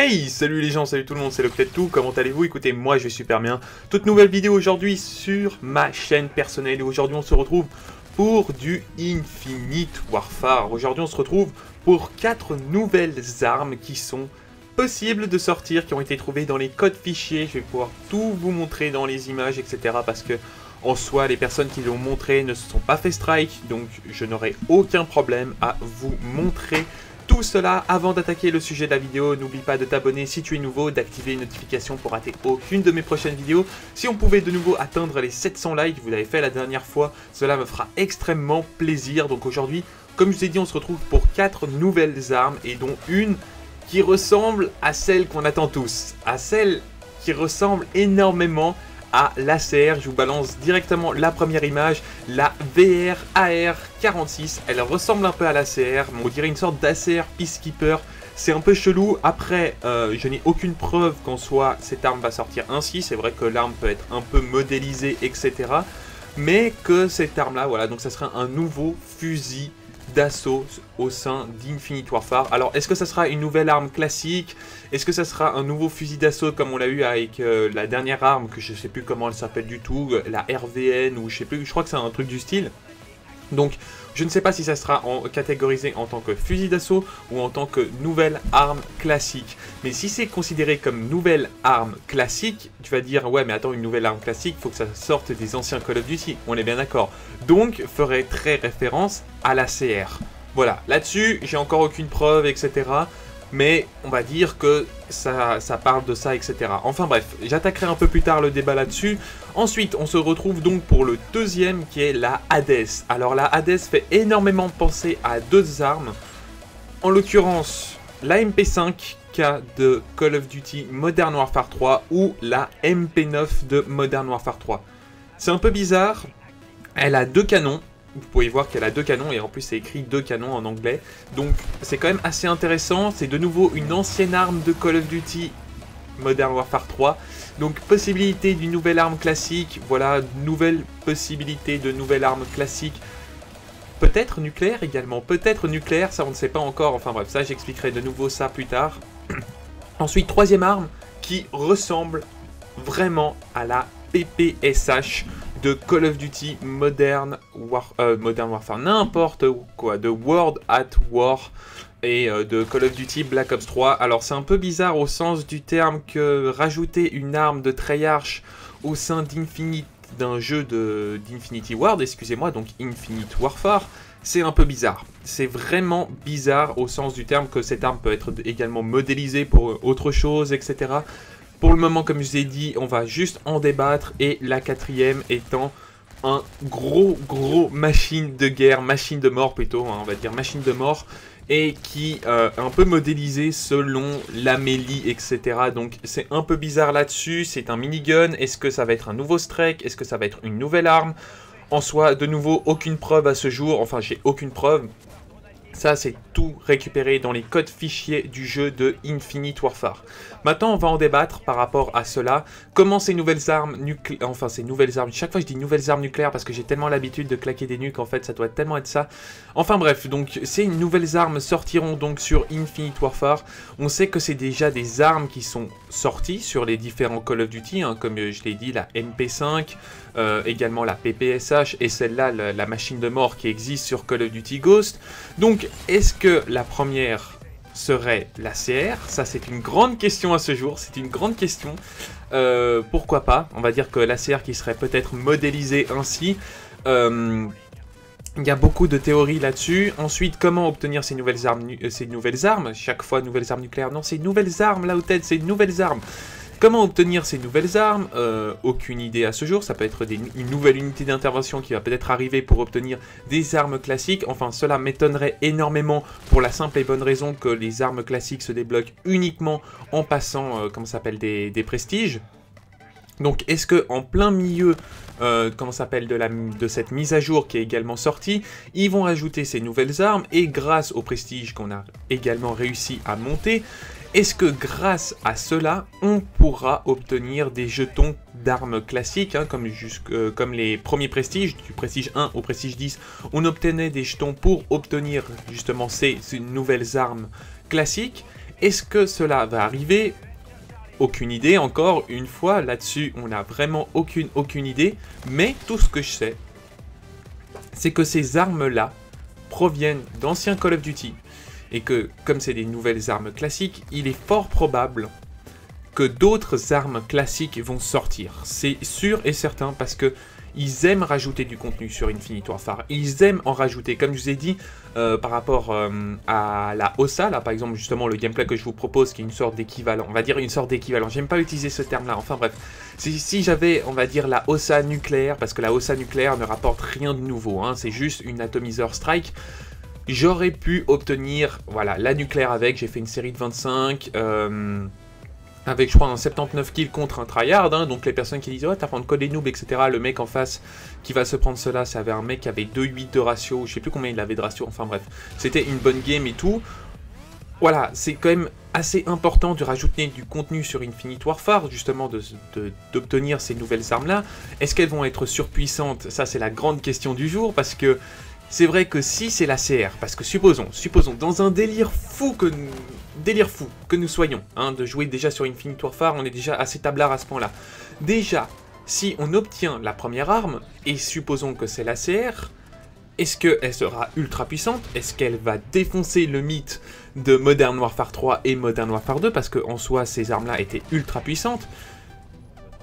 Hey, salut les gens, salut tout le monde, c'est le tout. comment allez-vous? Écoutez, moi je vais super bien. Toute nouvelle vidéo aujourd'hui sur ma chaîne personnelle aujourd'hui on se retrouve pour du Infinite Warfare. Aujourd'hui on se retrouve pour 4 nouvelles armes qui sont possibles de sortir, qui ont été trouvées dans les codes fichiers. Je vais pouvoir tout vous montrer dans les images, etc. Parce que en soi, les personnes qui l'ont montré ne se sont pas fait strike, donc je n'aurai aucun problème à vous montrer tout cela, avant d'attaquer le sujet de la vidéo, n'oublie pas de t'abonner si tu es nouveau, d'activer les notifications pour rater aucune de mes prochaines vidéos. Si on pouvait de nouveau atteindre les 700 likes, vous l'avez fait la dernière fois, cela me fera extrêmement plaisir. Donc aujourd'hui, comme je vous ai dit, on se retrouve pour 4 nouvelles armes et dont une qui ressemble à celle qu'on attend tous, à celle qui ressemble énormément à l'ACR. Je vous balance directement la première image, la VR AR 46. Elle ressemble un peu à l'ACR, on dirait une sorte d'ACR Peacekeeper. C'est un peu chelou. Après, euh, je n'ai aucune preuve qu'en soit cette arme va sortir ainsi. C'est vrai que l'arme peut être un peu modélisée, etc. Mais que cette arme-là, voilà, donc ça sera un nouveau fusil d'assaut au sein d'Infinite Warfare. Alors, est-ce que ça sera une nouvelle arme classique? Est-ce que ça sera un nouveau fusil d'assaut comme on l'a eu avec euh, la dernière arme, que je sais plus comment elle s'appelle du tout, euh, la RVN, ou je sais plus, je crois que c'est un truc du style. Donc, je ne sais pas si ça sera catégorisé en tant que fusil d'assaut ou en tant que nouvelle arme classique. Mais si c'est considéré comme nouvelle arme classique, tu vas dire, ouais mais attends, une nouvelle arme classique, il faut que ça sorte des anciens Call of Duty. On est bien d'accord. Donc, ferait très référence à la CR. Voilà, là-dessus, j'ai encore aucune preuve, etc mais on va dire que ça, parle de ça, etc. Enfin bref, j'attaquerai un peu plus tard le débat là-dessus. Ensuite, on se retrouve donc pour le deuxième qui est la Hades. Alors la Hades fait énormément penser à deux armes. En l'occurrence, la MP5 de Call of Duty Modern Warfare 3 ou la MP9 de Modern Warfare 3. C'est un peu bizarre, elle a deux canons, vous pouvez voir qu'elle a deux canons et en plus c'est écrit deux canons en anglais. Donc c'est quand même assez intéressant. C'est de nouveau une ancienne arme de Call of Duty Modern Warfare 3. Donc possibilité d'une nouvelle arme classique. Voilà, nouvelle possibilité de nouvelle arme classique. Peut-être nucléaire également. Peut-être nucléaire, ça on ne sait pas encore. Enfin bref, ça j'expliquerai de nouveau ça plus tard. Ensuite, troisième arme qui ressemble vraiment à la PPSH de Call of Duty Modern, War, euh, Modern Warfare, n'importe quoi, de World at War et euh, de Call of Duty Black Ops 3. Alors c'est un peu bizarre au sens du terme que rajouter une arme de Treyarch au sein d'Infinite d'un jeu d'Infinity Ward, excusez-moi, donc Infinite Warfare, c'est un peu bizarre. C'est vraiment bizarre au sens du terme que cette arme peut être également modélisée pour autre chose, etc. Pour le moment, comme je vous ai dit, on va juste en débattre. Et la quatrième étant un gros, gros machine de guerre, machine de mort plutôt, hein, on va dire machine de mort, et qui euh, est un peu modélisé selon l'amélie, etc. Donc c'est un peu bizarre là-dessus, c'est un minigun, est-ce que ça va être un nouveau strike, est-ce que ça va être une nouvelle arme? En soi, de nouveau, aucune preuve à ce jour, enfin j'ai aucune preuve, ça, c'est tout récupéré dans les codes fichiers du jeu de Infinite Warfare. Maintenant, on va en débattre par rapport à cela. Comment ces nouvelles armes nucléaires... Enfin, ces nouvelles armes... Chaque fois, je dis nouvelles armes nucléaires parce que j'ai tellement l'habitude de claquer des nuques. En fait, ça doit tellement être ça. Enfin, bref. Donc, ces nouvelles armes sortiront donc sur Infinite Warfare. On sait que c'est déjà des armes qui sont sorties sur les différents Call of Duty. Hein, comme je l'ai dit, la MP5, euh, également la PPSH et celle-là, la machine de mort qui existe sur Call of Duty Ghost. Donc, est-ce que la première serait la CR Ça, c'est une grande question à ce jour. C'est une grande question. Euh, pourquoi pas? On va dire que la CR qui serait peut-être modélisée ainsi. Euh, il y a beaucoup de théories là-dessus. Ensuite, comment obtenir ces nouvelles armes, euh, Chaque fois, nouvelles armes nucléaires? Non, ces nouvelles armes là où tête, ces nouvelles armes. Comment obtenir ces nouvelles armes? Euh, Aucune idée à ce jour. Ça peut être une nouvelle unité d'intervention qui va peut-être arriver pour obtenir des armes classiques. Enfin, cela m'étonnerait énormément pour la simple et bonne raison que les armes classiques se débloquent uniquement en passant, euh, comment s'appelle, des, prestiges. Donc, est-ce que en plein milieu, euh, comment s'appelle, de, de cette mise à jour qui est également sortie, ils vont ajouter ces nouvelles armes et grâce au prestige qu'on a également réussi à monter, est-ce que grâce à cela, on pourra obtenir des jetons d'armes classiques, hein, comme, euh, comme les premiers prestiges, du prestige 1 au prestige 10, on obtenait des jetons pour obtenir justement ces, nouvelles armes classiques Est-ce que cela va arriver? Aucune idée, encore une fois, là-dessus, on n'a vraiment aucune, aucune idée. Mais tout ce que je sais, c'est que ces armes-là proviennent d'anciens Call of Duty. Et que, comme c'est des nouvelles armes classiques, il est fort probable que d'autres armes classiques vont sortir. C'est sûr et certain parce que ils aiment rajouter du contenu sur Infinite Warfare. Ils aiment en rajouter. Comme je vous ai dit, euh, par rapport euh, à la OSA, là par exemple justement le gameplay que je vous propose qui est une sorte d'équivalent, on va dire une sorte d'équivalent, j'aime pas utiliser ce terme là, enfin bref, si, j'avais on va dire la OSA nucléaire, parce que la OSA nucléaire ne rapporte rien de nouveau, hein, c'est juste une atomiseur strike, j'aurais pu obtenir voilà la nucléaire avec, j'ai fait une série de 25, euh, avec je crois un 79 kills contre un tryhard, hein, donc les personnes qui disent oh t'as de code des noobs etc, le mec en face qui va se prendre cela, ça un mec qui avait 2-8 de ratio, je sais plus combien il avait de ratio, enfin bref, c'était une bonne game et tout. Voilà, c'est quand même assez important de rajouter du contenu sur Infinite Warfare, justement d'obtenir ces nouvelles armes-là. Est-ce qu'elles vont être surpuissantes? Ça, c'est la grande question du jour, parce que c'est vrai que si c'est la CR, parce que supposons, supposons, dans un délire fou que nous, délire fou que nous soyons, hein, de jouer déjà sur Infinite Warfare, on est déjà assez tablard à ce point-là. Déjà, si on obtient la première arme, et supposons que c'est la CR, est-ce qu'elle sera ultra puissante? Est-ce qu'elle va défoncer le mythe de Modern Warfare 3 et Modern Warfare 2 Parce qu'en soi, ces armes-là étaient ultra puissantes.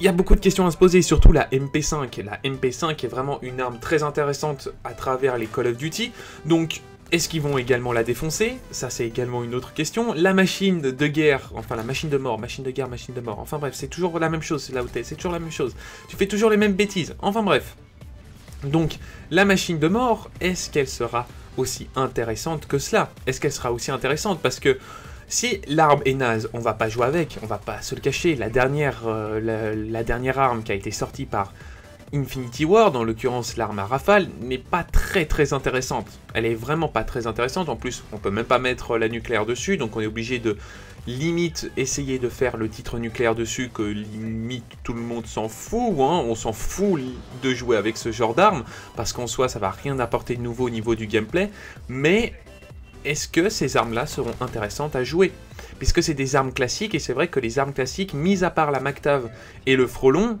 Il y a beaucoup de questions à se poser, surtout la MP5. La MP5 est vraiment une arme très intéressante à travers les Call of Duty. Donc, est-ce qu'ils vont également la défoncer? Ça, c'est également une autre question. La machine de guerre, enfin la machine de mort, machine de guerre, machine de mort. Enfin bref, c'est toujours la même chose, là où c'est toujours la même chose. Tu fais toujours les mêmes bêtises. Enfin bref. Donc, la machine de mort, est-ce qu'elle sera aussi intéressante que cela? Est-ce qu'elle sera aussi intéressante? Parce que si l'arme est naze, on va pas jouer avec, on va pas se le cacher. La dernière, euh, la, dernière arme qui a été sortie par Infinity War, en l'occurrence l'arme à rafale, n'est pas très très intéressante. Elle est vraiment pas très intéressante, en plus on peut même pas mettre la nucléaire dessus, donc on est obligé de limite essayer de faire le titre nucléaire dessus, que limite tout le monde s'en fout, hein. on s'en fout de jouer avec ce genre d'arme, parce qu'en soi ça va rien apporter de nouveau au niveau du gameplay, mais est-ce que ces armes-là seront intéressantes à jouer? Puisque c'est des armes classiques, et c'est vrai que les armes classiques, mis à part la MacTav et le Frolon,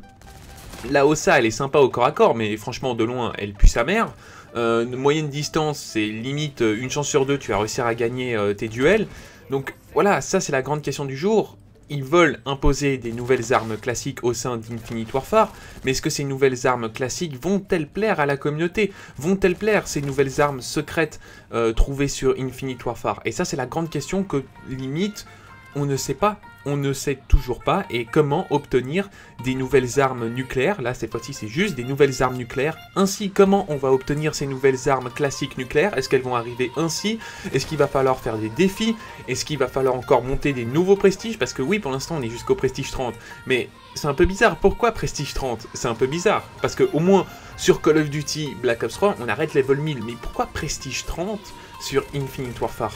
la Ossa, elle est sympa au corps à corps, mais franchement, de loin, elle pue sa mère. Euh, moyenne distance, c'est limite euh, une chance sur deux, tu vas réussir à gagner euh, tes duels. Donc voilà, ça c'est la grande question du jour ils veulent imposer des nouvelles armes classiques au sein d'Infinite Warfare, mais est-ce que ces nouvelles armes classiques vont-elles plaire à la communauté? Vont-elles plaire ces nouvelles armes secrètes euh, trouvées sur Infinite Warfare? Et ça c'est la grande question que limite on ne sait pas on ne sait toujours pas et comment obtenir des nouvelles armes nucléaires. Là, cette fois-ci, c'est juste des nouvelles armes nucléaires. Ainsi, comment on va obtenir ces nouvelles armes classiques nucléaires? Est-ce qu'elles vont arriver ainsi? Est-ce qu'il va falloir faire des défis? Est-ce qu'il va falloir encore monter des nouveaux prestiges? Parce que oui, pour l'instant, on est jusqu'au prestige 30. Mais c'est un peu bizarre. Pourquoi prestige 30 C'est un peu bizarre. Parce que au moins, sur Call of Duty Black Ops 3, on arrête level 1000. Mais pourquoi prestige 30 sur Infinite Warfare?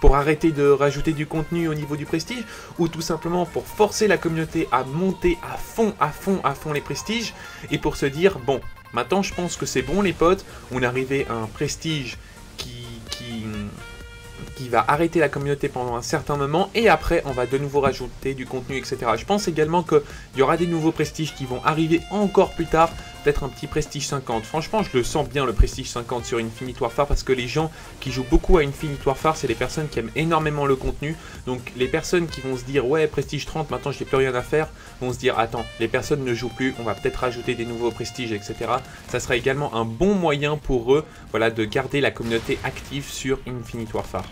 Pour arrêter de rajouter du contenu au niveau du prestige, ou tout simplement pour forcer la communauté à monter à fond, à fond, à fond les prestiges, et pour se dire, bon, maintenant je pense que c'est bon les potes, on est arrivé à un prestige qui, va arrêter la communauté pendant un certain moment, et après on va de nouveau rajouter du contenu, etc. Je pense également qu'il y aura des nouveaux prestiges qui vont arriver encore plus tard, peut-être un petit Prestige 50. Franchement, je le sens bien le Prestige 50 sur Infinite Warfare parce que les gens qui jouent beaucoup à Infinite Warfare, c'est les personnes qui aiment énormément le contenu. Donc les personnes qui vont se dire ouais Prestige 30, maintenant j'ai plus rien à faire, vont se dire attends, les personnes ne jouent plus, on va peut-être rajouter des nouveaux prestiges, etc. Ça sera également un bon moyen pour eux, voilà, de garder la communauté active sur Infinite Warfare.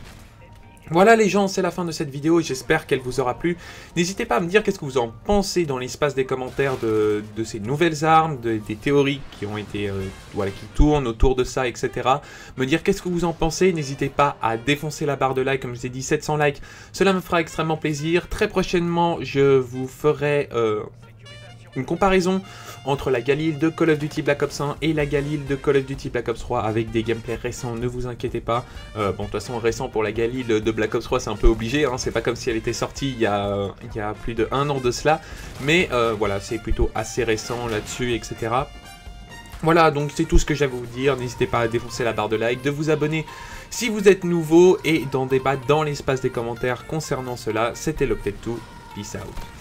Voilà les gens, c'est la fin de cette vidéo j'espère qu'elle vous aura plu. N'hésitez pas à me dire qu'est-ce que vous en pensez dans l'espace des commentaires de, ces nouvelles armes, des théories qui ont été, euh, voilà, qui tournent autour de ça, etc. Me dire qu'est-ce que vous en pensez. N'hésitez pas à défoncer la barre de like, comme je vous ai dit, 700 likes. Cela me fera extrêmement plaisir. Très prochainement, je vous ferai euh, une comparaison entre la Galil de Call of Duty Black Ops 1 et la Galil de Call of Duty Black Ops 3 avec des gameplays récents, ne vous inquiétez pas. Euh, bon, de toute façon, récent pour la Galil de Black Ops 3, c'est un peu obligé, hein, c'est pas comme si elle était sortie il y a, plus de un an de cela, mais euh, voilà, c'est plutôt assez récent là-dessus, etc. Voilà, donc c'est tout ce que j'avais à vous dire. N'hésitez pas à défoncer la barre de like, de vous abonner Si vous êtes nouveau et d'en débattre dans l'espace des commentaires concernant cela, c'était l'Octet 2. Peace out.